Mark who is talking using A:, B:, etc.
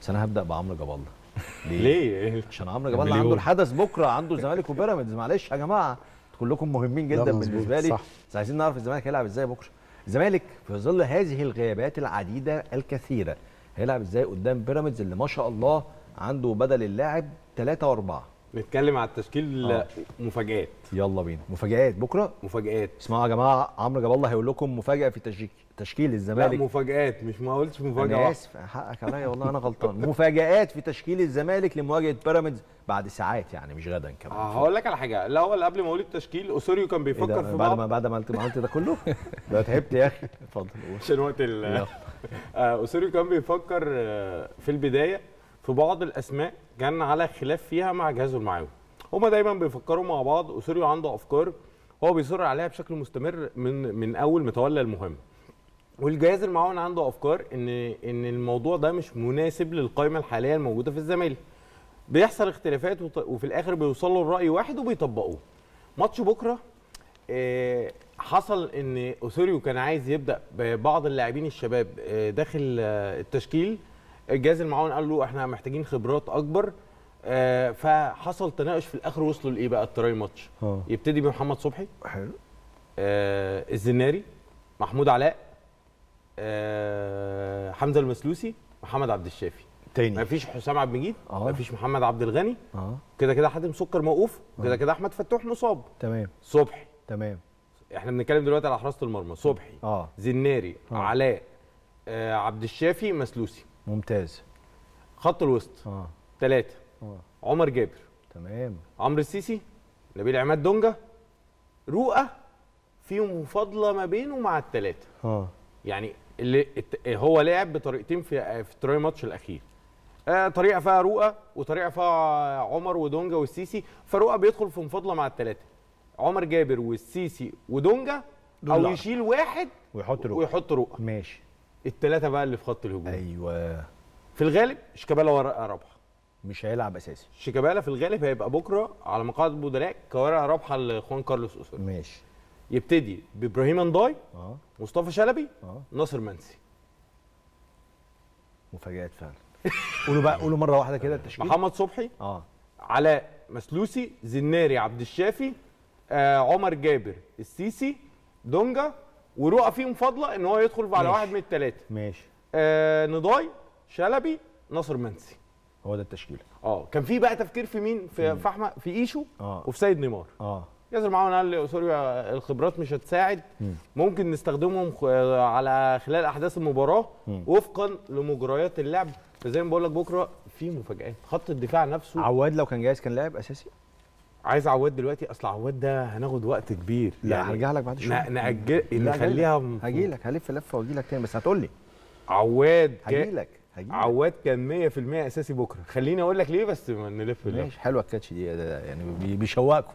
A: بس أنا هبدأ بعمرو جاب الله
B: ليه؟
A: عشان عمرو جاب الله عنده الحدث بكرة عنده الزمالك وبيراميدز. معلش يا جماعة كلكم مهمين جدا بالنسبة لي.
C: صح.
A: بس عايزين نعرف الزمالك هيلعب إزاي بكرة. الزمالك في ظل هذه الغيابات العديدة الكثيرة هيلعب إزاي قدام بيراميدز اللي ما شاء الله عنده بدل اللاعب ثلاثة وأربعة.
B: نتكلم على التشكيل
A: آه.
B: مفاجآت
A: يلا بينا. مفاجآت. بكرة؟
B: مفاجآت.
A: اسمعوا يا جماعة عمرو جاب الله هيقول لكم مفاجأة في تشكيل تشكيل
B: لا
A: الزمالك
B: مفاجآت. مش ما قلتش مفاجأة أنا.
A: آسف. حقك عليا والله أنا غلطان. مفاجآت في تشكيل الزمالك لمواجهة بيراميدز بعد ساعات يعني مش غدا كمان.
B: آه، هقول لك على حاجة. الأول قبل ما أقول التشكيل أوسوريو كان
A: إيه؟
B: بيفكر في
A: بعد ما بعد ما قلت ده كله؟ ده تعبت يا أخي. اتفضل.
B: عشان وقت ال. آه، أوسوريو كان بيفكر آه، في البداية في بعض الأسماء كان على خلاف فيها مع جهازه المعاون. هما دايما بيفكروا مع بعض أوسوريو عنده أفكار هو بيصر عليها بشكل مستمر من من أول ما تولى المهمة والجهاز المعاون عنده أفكار إن إن الموضوع ده مش مناسب للقائمة الحالية الموجودة في الزمالك. بيحصل اختلافات وفي الآخر بيوصلوا لراي واحد وبيطبقوه. ماتش بكرة آه، حصل إن اوسوريو كان عايز يبدأ ببعض اللاعبين الشباب آه، داخل آه، التشكيل. الجهاز المعاون قال له إحنا محتاجين خبرات اكبر آه، فحصل تناقش في الآخر وصلوا لإيه بقى؟ التراي ماتش.
A: آه.
B: يبتدي بمحمد صبحي.
A: حلو.
B: آه الزناري محمود علاء آه حمزة المسلوسي محمد عبد الشافي.
A: تاني.
B: مفيش حسام عبد المجيد
A: آه.
B: مفيش محمد عبد الغني.
A: آه.
B: كده كده حاتم سكر موقوف كده كده أحمد فتوح مصاب.
A: تمام.
B: صبحي.
A: تمام.
B: إحنا بنتكلم دلوقتي على حراسة المرمى. صبحي
A: آه.
B: زناري
A: آه.
B: علاء آه عبد الشافي مسلوسي.
A: ممتاز.
B: خط الوسط.
A: آه.
B: ثلاثة
A: آه.
B: عمر جابر.
A: تمام.
B: عمرو السيسي نبيل عماد دونجا رؤى فيهم مفاضلة ما بينه مع الثلاثه
A: آه.
B: يعني اللي هو لعب بطريقتين في في التراي ماتش الأخير. آه طريقة فيها رؤى وطريقة فيها عمر ودونجا والسيسي. فرؤى بيدخل في مفاضلة مع الثلاثه عمر جابر والسيسي ودونجا
A: أو.
B: يشيل واحد
A: ويحط رؤى.
B: ويحط رؤى.
A: ماشي.
B: الثلاثه بقى اللي في خط الهجوم.
A: أيوه.
B: في الغالب شيكابالا ورقه رابحه
A: مش هيلعب أساسي.
B: شيكابالا في الغالب هيبقى بكرة على مقاعد البدلاء كورقه رابحة لخوان كارلوس اوسوريو
A: ماشي.
B: يبتدي بإبراهيم أنداي
A: آه.
B: مصطفى شلبي
A: آه.
B: ناصر منسي.
A: مفاجآت فعلا. قولوا بقى قولوا مرة واحدة كده التشكيل.
B: محمد صبحي
A: آه.
B: علاء مسلوسي زناري عبد الشافي آه عمر جابر السيسي دونجا ورؤى فيهم فضلة إن هو يدخل على. واحد من الثلاثه
A: ماشي.
B: آه نضاي شلبي ناصر منسي.
A: هو ده التشكيل.
B: آه كان في بقى تفكير في مين؟ في أحمد في إيشو
A: آه.
B: وفي سيد نيمار.
A: آه.
B: ياسر معاون قال لي سوري ال خبرات مش هتساعد.
A: مم.
B: ممكن نستخدمهم خ- على خلال أحداث المباراة
A: مم.
B: وفقا لمجريات اللعب. فزي ما بقول لك بكرة في مفاجآت. خط الدفاع نفسه
A: عواد لو كان جاهز كان لاعب أساسي؟
B: عايز عواد دلوقتي أصل عواد ده هناخد وقت كبير.
A: لا هرجع لك بعد شوية.
B: ن- نأجل
A: لا،
B: نخليها
A: هجي لك هلف لفه وأجي لك تاني بس هتقول لي.
B: عواد
A: هجي
B: كان
A: لك.
B: عواد كان 100% أساسي بكرة. خليني أقول لك ليه بس نلف اللف
A: ماشي حلوة الكاتش دي يعني بي- بيشوقكم.